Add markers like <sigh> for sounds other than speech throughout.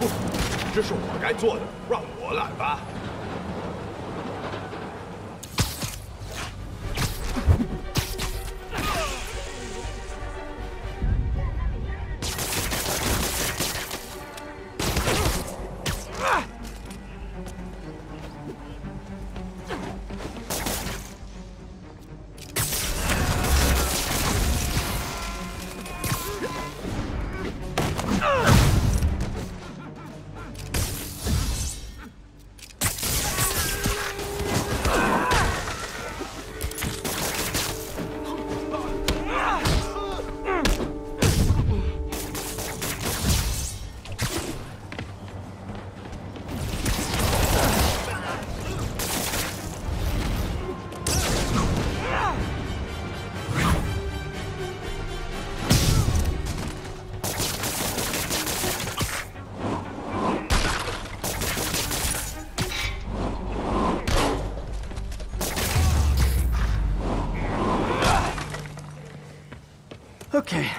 不这是我该做的让我来吧。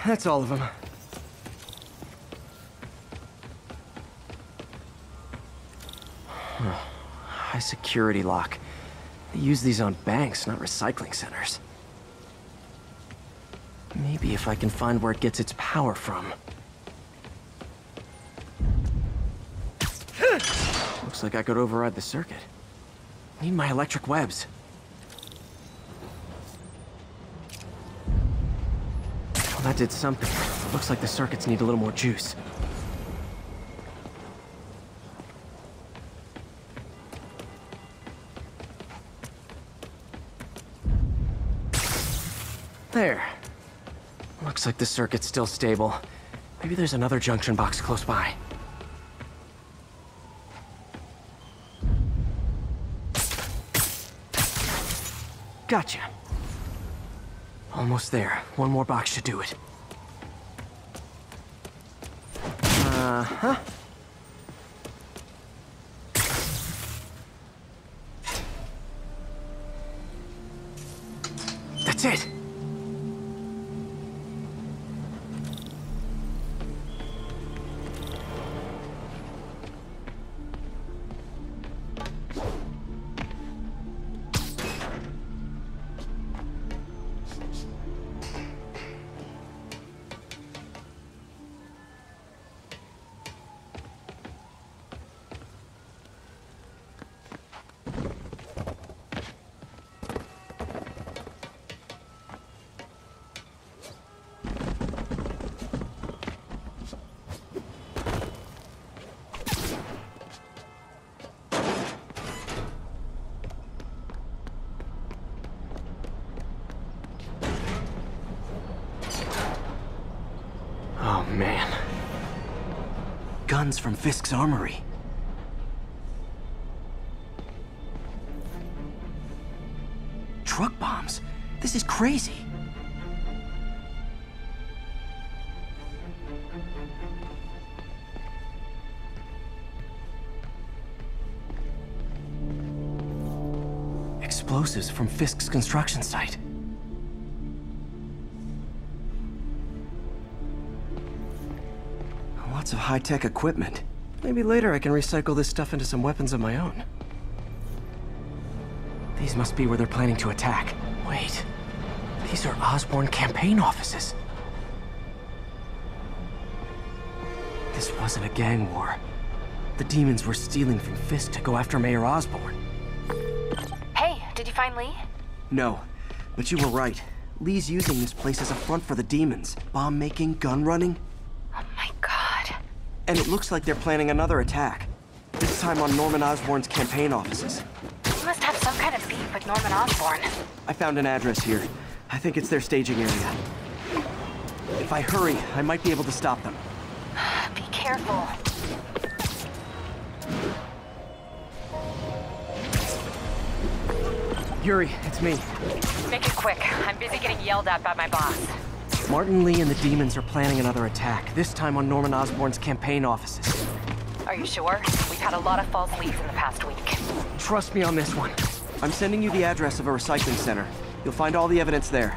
That's all of them. High security lock. They use these on banks, not recycling centers. Maybe if I can find where it gets its power from. <laughs> Looks like I could override the circuit. Need my electric webs. That did something. Looks like the circuits need a little more juice. There. Looks like the circuit's still stable. Maybe there's another junction box close by. Gotcha. Almost there. One more box should do it. Uh-huh. Guns from Fisk's armory. Truck bombs? This is crazy. Explosives from Fisk's construction site. Lots of high-tech equipment. Maybe later I can recycle this stuff into some weapons of my own. These must be where they're planning to attack. Wait. These are Osborn campaign offices. This wasn't a gang war. The demons were stealing from Fisk to go after Mayor Osborn. Hey, did you find Lee? No, but you were right. Lee's using this place as a front for the demons. Bomb making, gun running. And it looks like they're planning another attack. This time on Norman Osborn's campaign offices. You must have some kind of beef with Norman Osborn. I found an address here. I think it's their staging area. If I hurry, I might be able to stop them. <sighs> Be careful. Yuri, it's me. Make it quick. I'm busy getting yelled at by my boss. Martin Lee and the demons are planning another attack, this time on Norman Osborn's campaign offices. Are you sure? We've had a lot of false leads in the past week. Trust me on this one. I'm sending you the address of a recycling center. You'll find all the evidence there.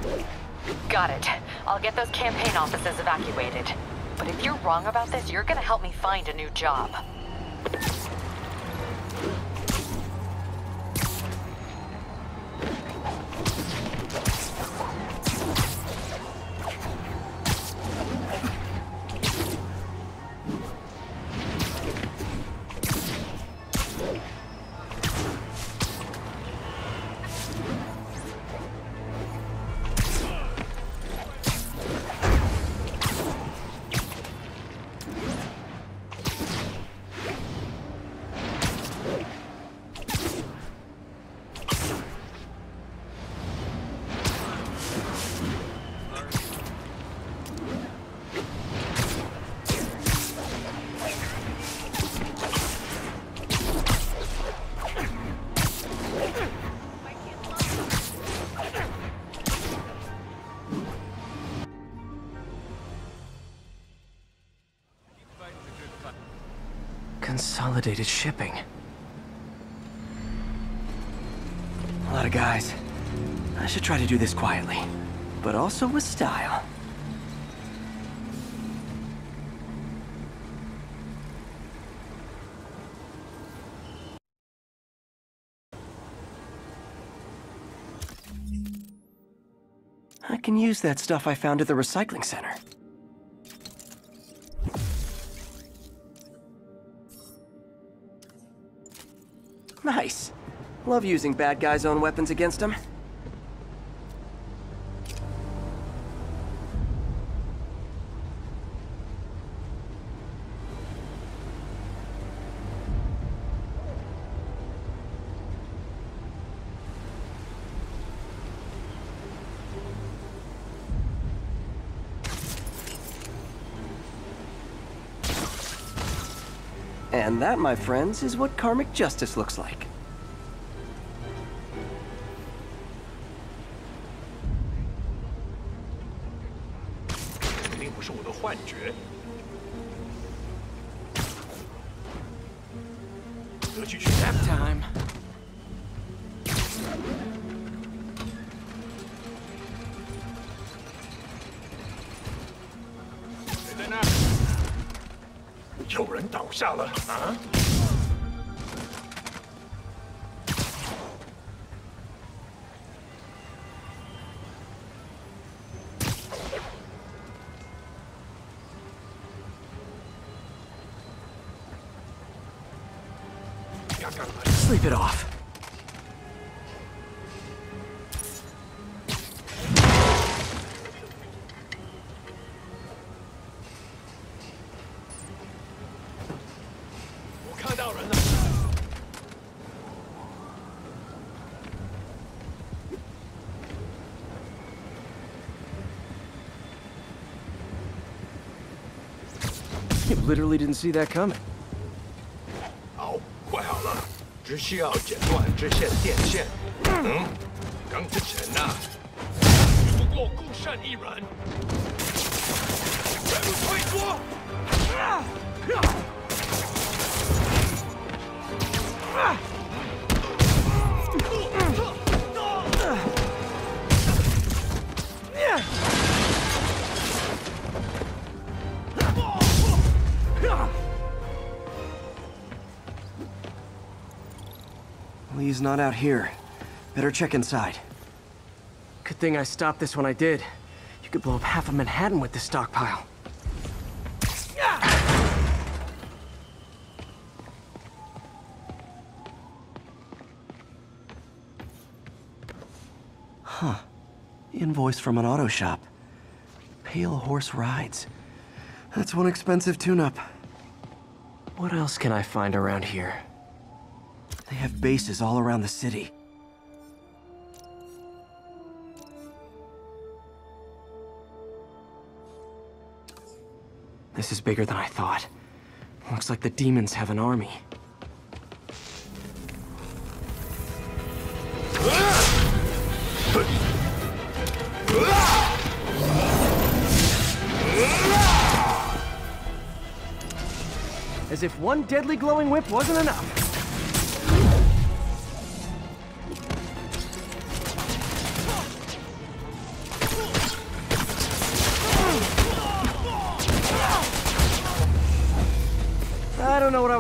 Got it. I'll get those campaign offices evacuated. But if you're wrong about this, you're gonna help me find a new job. Consolidated shipping. A lot of guys. I should try to do this quietly, but also with style. I can use that stuff I found at the recycling center. Love using bad guys' own weapons against them. And that, my friends, is what karmic justice looks like. 有人倒下了。啊？It off. You literally didn't see that coming. 只需要剪断这些电线。嗯，钢之前呢，只不过孤身一人，全部退缩。Lee's not out here. Better check inside. Good thing I stopped this when I did. You could blow up half of Manhattan with this stockpile. Huh. Invoice from an auto shop. Pale Horse Rides. That's one expensive tune-up. What else can I find around here? They have bases all around the city. This is bigger than I thought. Looks like the demons have an army. As if one deadly glowing whip wasn't enough.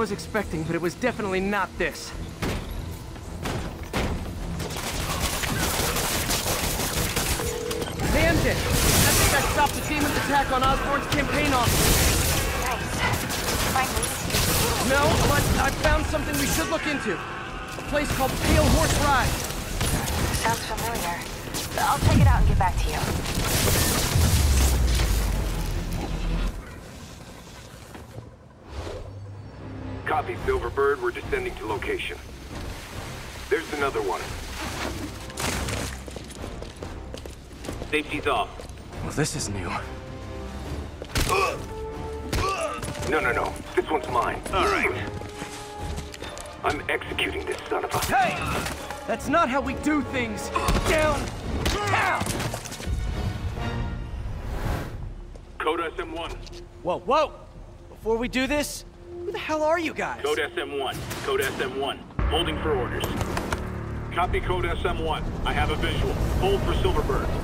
Was expecting, but it was definitely not this. Hey, MJ. I think I stopped the demon's attack on Osborn's campaign office. Nice. Finally. No, but I found something we should look into. A place called Pale Horse Ride. Sounds familiar. I'll check it out and get back to you. Copy, Silverbird. We're descending to location. There's another one. Safety's off. Well, this is new. No, no, no. This one's mine. All right. I'm executing this son of a... Hey! That's not how we do things. Down! Down! Code SM1. Whoa, whoa! Before we do this, who the hell are you guys? Code SM1. Code SM1. Holding for orders. Copy Code SM1. I have a visual. Hold for Silverbird.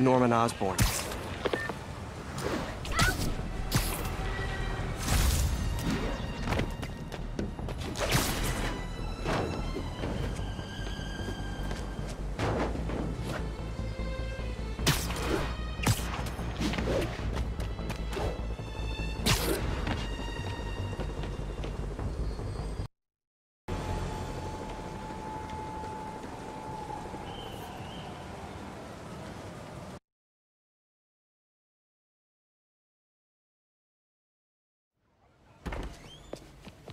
Norman Osborn.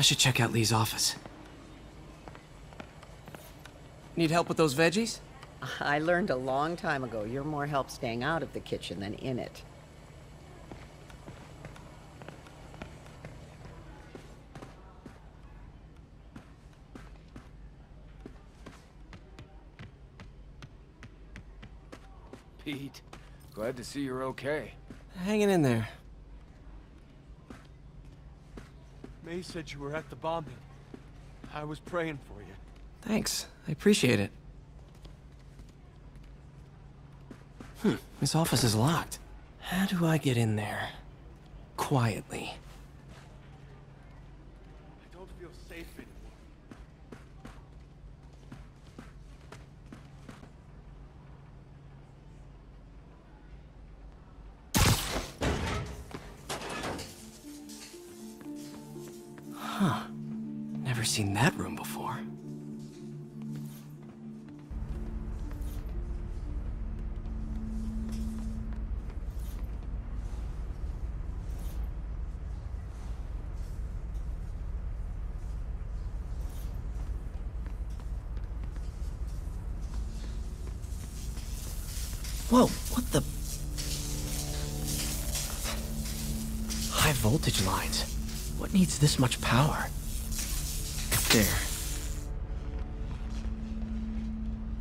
I should check out Lee's office. Need help with those veggies? I learned a long time ago you're more help staying out of the kitchen than in it. Pete, glad to see you're okay. Hanging in there. May said you were at the bombing. I was praying for you. Thanks. I appreciate it. Hmm, this office is locked. How do I get in there? Quietly. Needs this much power? There.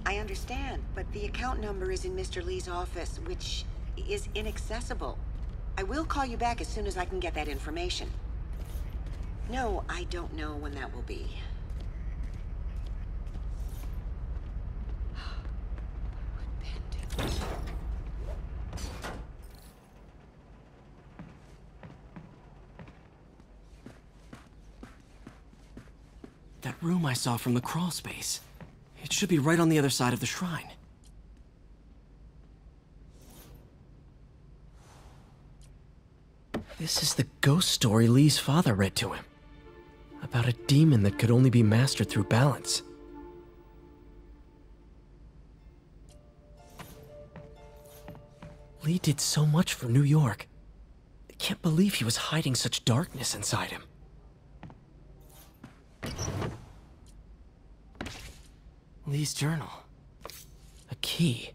I understand, but the account number is in Mr. Lee's office, which is inaccessible. I will call you back as soon as I can get that information. No, I don't know when that will be. What would Ben do? That room I saw from the crawl space. It should be right on the other side of the shrine. This is the ghost story Lee's father read to him. About a demon that could only be mastered through balance. Lee did so much for New York. I can't believe he was hiding such darkness inside him. Lee's journal. A key.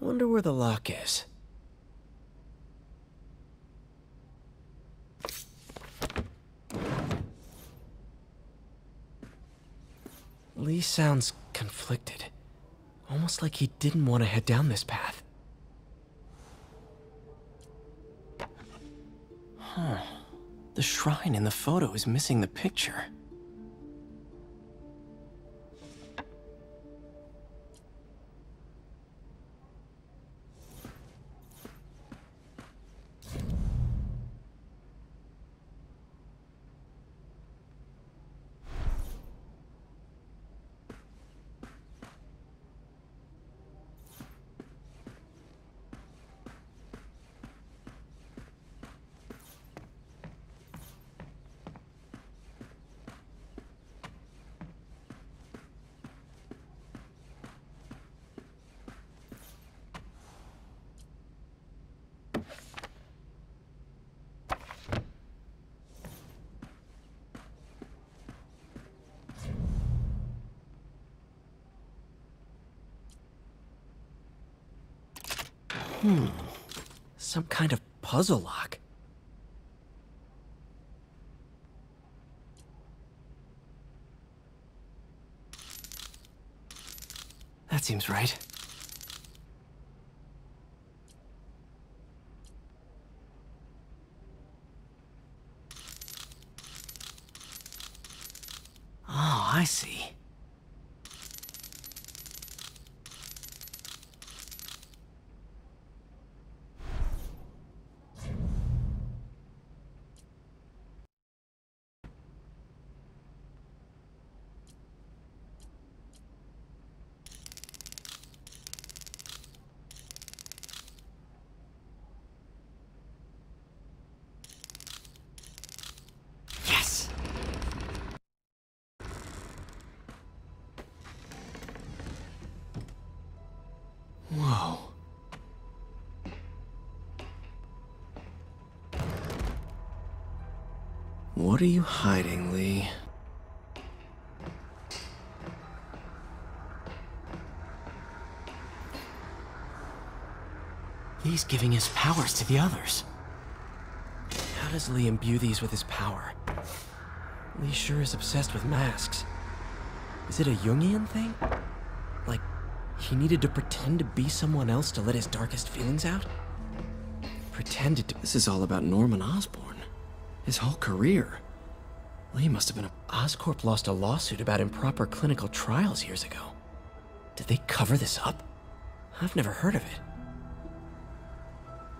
Wonder where the lock is. Lee sounds conflicted. Almost like he didn't want to head down this path. Huh. The shrine in the photo is missing the picture. Hmm. Some kind of puzzle lock. That seems right. What are you hiding, Lee? Lee's giving his powers to the others. How does Lee imbue these with his power? Lee sure is obsessed with masks. Is it a Jungian thing? Like, he needed to pretend to be someone else to let his darkest feelings out? Pretended to. This is all about Norman Osborn. His whole career. Lee must have been a. Oscorp lost a lawsuit about improper clinical trials years ago. Did they cover this up? I've never heard of it.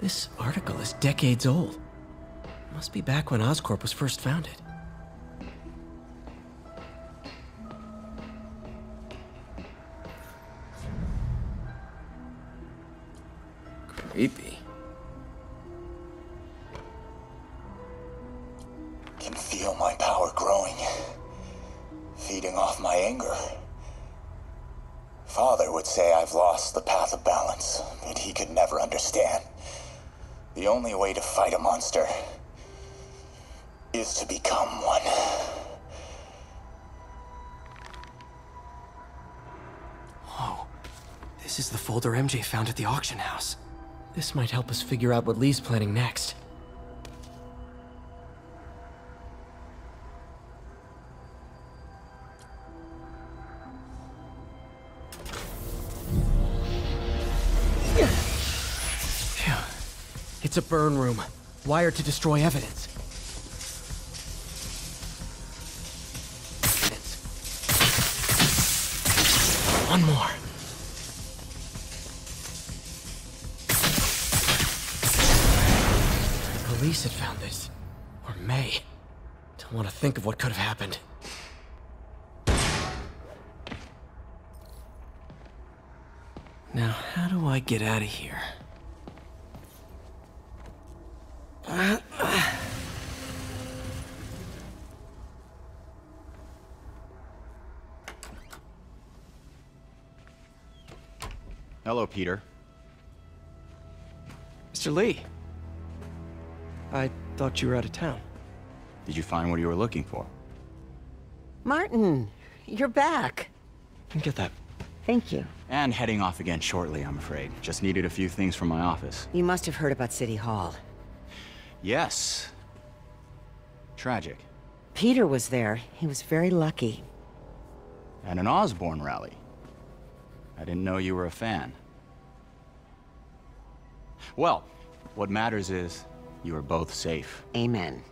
This article is decades old. Must be back when Oscorp was first founded. Creepy. Would say I've lost the path of balance, but he could never understand. The only way to fight a monster is to become one. Whoa. This is the folder MJ found at the auction house. This might help us figure out what Lee's planning next. It's a burn room, wired to destroy evidence. One more. The police had found this. Or May. Don't want to think of what could have happened. Now, how do I get out of here? Hello, Peter. Mr. Lee. I thought you were out of town. Did you find what you were looking for? Martin, you're back. Get that. Thank you. And heading off again shortly, I'm afraid. Just needed a few things from my office. You must have heard about City Hall. Yes. Tragic. Peter was there. He was very lucky. At an Osborn rally. I didn't know you were a fan. Well, what matters is you are both safe. Amen.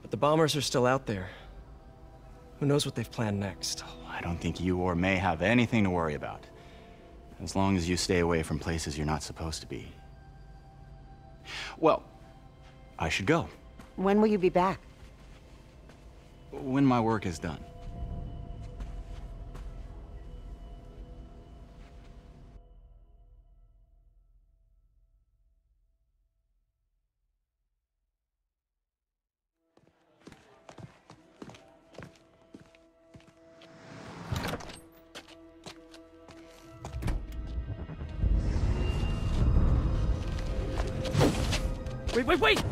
But the bombers are still out there. Who knows what they've planned next? I don't think you or May have anything to worry about. As long as you stay away from places you're not supposed to be. Well, I should go. When will you be back? When my work is done. Wait, wait, wait!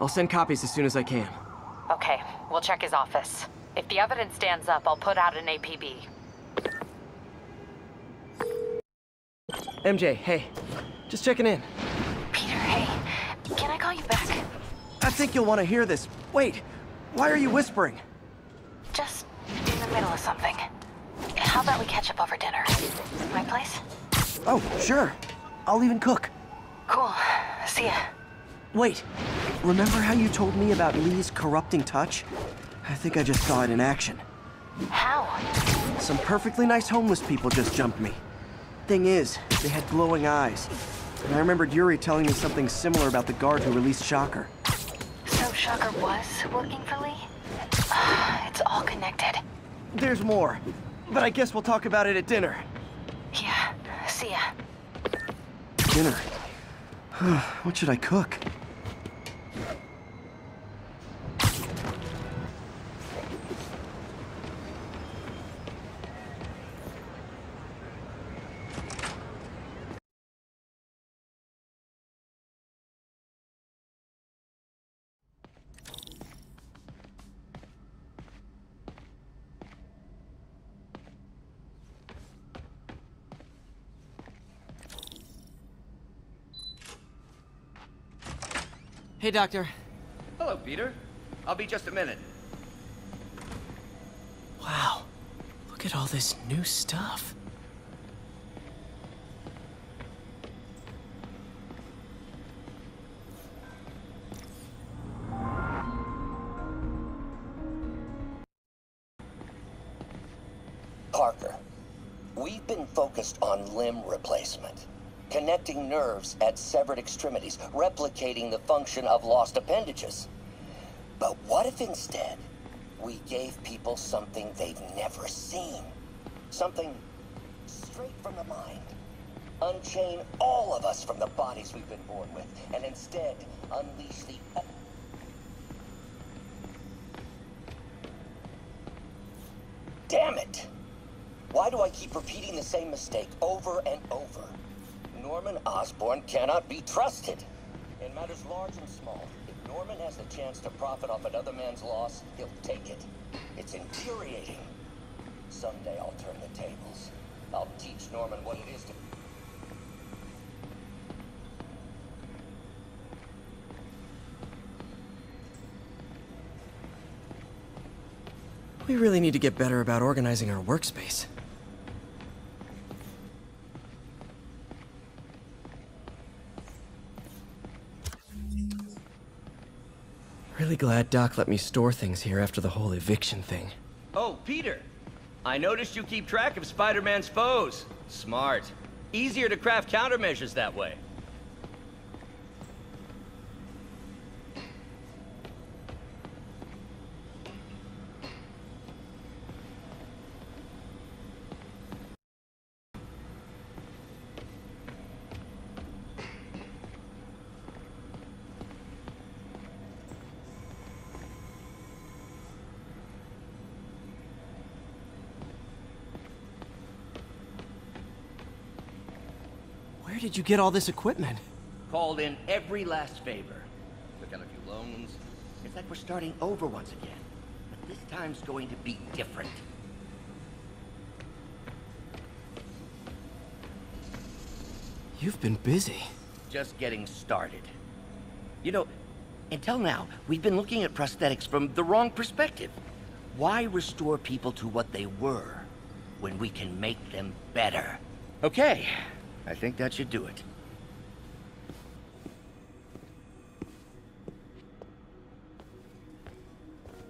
I'll send copies as soon as I can. Okay, we'll check his office. If the evidence stands up, I'll put out an APB. MJ, hey. Just checking in. Peter, hey. Can I call you back. I think you'll want to hear this. Wait, why are you whispering? Just in the middle of something. How about we catch up over dinner? My place? Oh, sure. I'll even cook. Cool. See ya. Wait, remember how you told me about Lee's corrupting touch? I think I just saw it in action. How? Some perfectly nice homeless people just jumped me. Thing is, they had glowing eyes. And I remembered Yuri telling me something similar about the guard who released Shocker. So Shocker was working for Lee? <sighs> it's all connected. There's more, but I guess we'll talk about it at dinner. Yeah, see ya. Dinner? <sighs> what should I cook? Hey, Doctor. Hello, Peter. I'll be just a minute. Wow. Look at all this new stuff. Parker, we've been focused on limb replacement. Connecting nerves at severed extremities, replicating the function of lost appendages. But what if instead we gave people something they've never seen? Something straight from the mind. Unchain all of us from the bodies we've been born with, and instead unleash the... Damn it! Why do I keep repeating the same mistake over and over? Norman Osborn cannot be trusted. In matters large and small, if Norman has the chance to profit off another man's loss, he'll take it. It's infuriating. Someday I'll turn the tables. I'll teach Norman what it is to... We really need to get better about organizing our workspace. Really glad Doc let me store things here after the whole eviction thing. Oh, Peter. I noticed you keep track of Spider-Man's foes. Smart. Easier to craft countermeasures that way. Where did you get all this equipment? Called in every last favor. Took out a few loans. It's like we're starting over once again. But this time's going to be different. You've been busy. Just getting started. You know, until now, we've been looking at prosthetics from the wrong perspective. Why restore people to what they were when we can make them better? Okay, I think that should do it.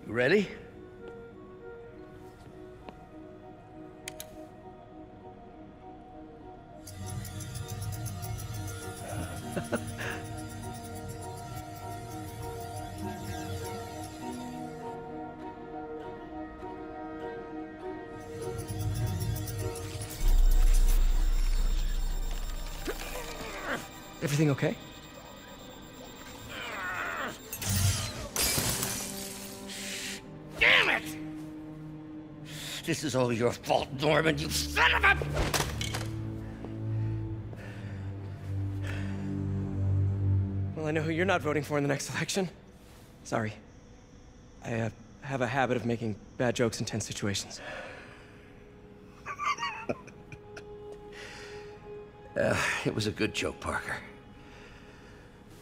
You ready? Everything okay? Damn it! This is all your fault, Norman, you son of a... Well, I know who you're not voting for in the next election. Sorry. I uh, have a habit of making bad jokes in tense situations. <laughs> Uh, it was a good joke, Parker.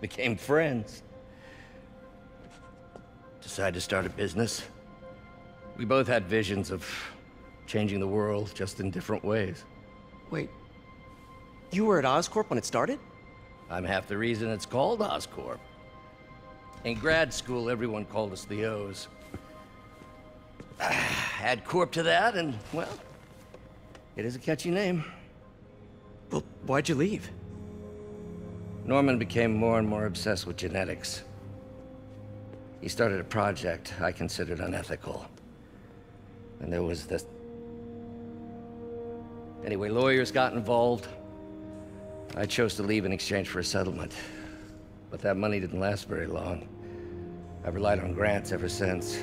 <laughs> Became friends. Decided to start a business. We both had visions of changing the world, just in different ways. Wait, you were at Oscorp when it started? I'm half the reason it's called Oscorp. In grad school, everyone called us the O's. <sighs> Add Corp to that, and, well, it is a catchy name. Well, why'd you leave? Norman became more and more obsessed with genetics. He started a project I considered unethical. And there was this... Anyway, lawyers got involved. I chose to leave in exchange for a settlement. But that money didn't last very long. I've relied on grants ever since.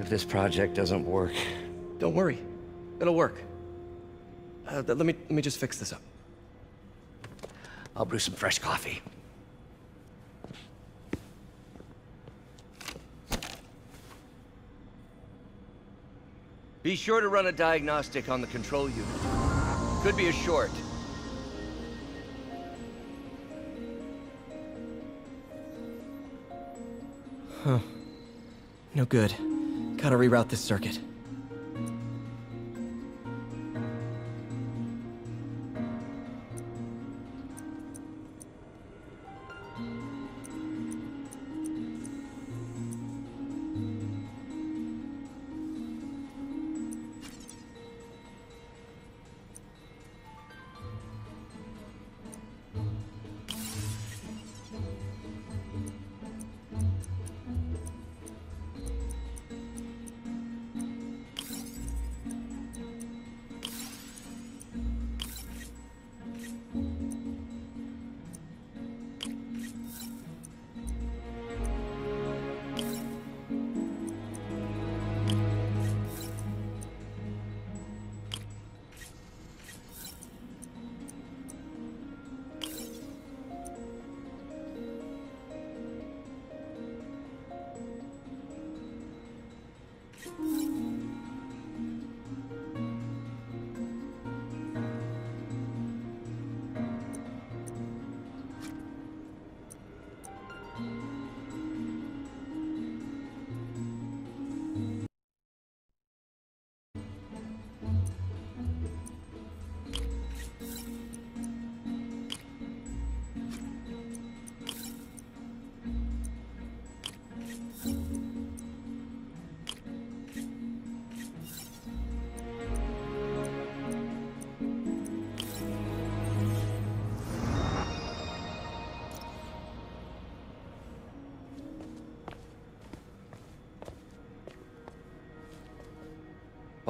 If this project doesn't work... Don't worry. It'll work. Uh, let me let me just fix this up. I'll brew some fresh coffee. Be sure to run a diagnostic on the control unit. Could be a short. Huh. No good. Gotta reroute this circuit.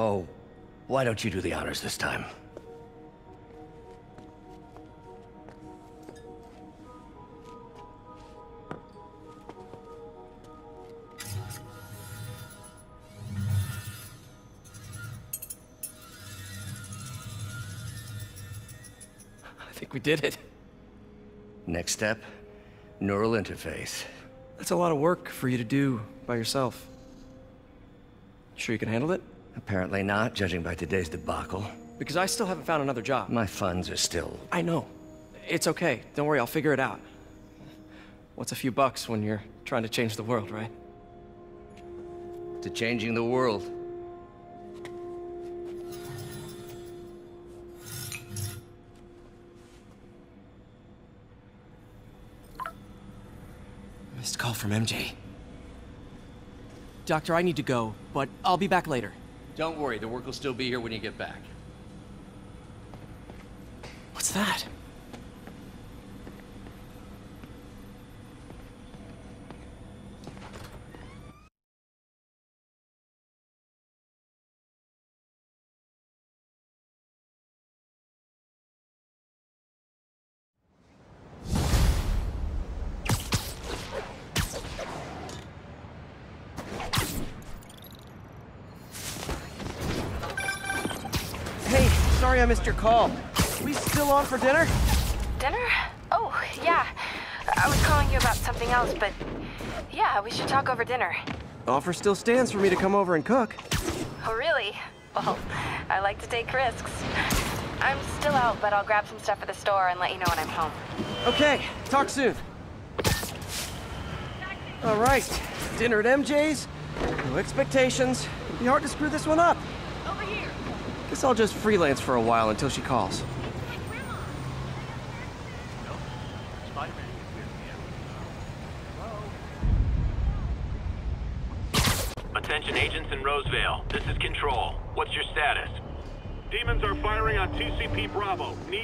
Oh, why don't you do the honors this time? I think we did it. Next step, neural interface. That's a lot of work for you to do by yourself. Sure you can handle it? Apparently not, judging by today's debacle. Because I still haven't found another job. My funds are still... I know. It's okay. Don't worry, I'll figure it out. What's a few bucks when you're trying to change the world, right? To changing the world. Missed call from MJ. Doctor, I need to go, but I'll be back later. Don't worry, the work will still be here when you get back. What's that? Sorry I missed your call. We still on for dinner? Dinner? Oh, yeah. I was calling you about something else, but yeah, we should talk over dinner. Offer still stands for me to come over and cook. Oh, really? Well, I like to take risks. I'm still out, but I'll grab some stuff at the store and let you know when I'm home. Okay, talk soon. All right, dinner at MJ's. No expectations. It'd be hard to screw this one up. Guess I'll just freelance for a while until she calls. Attention agents in Rosevale. This is Control. What's your status? Demons are firing on TCP Bravo. Need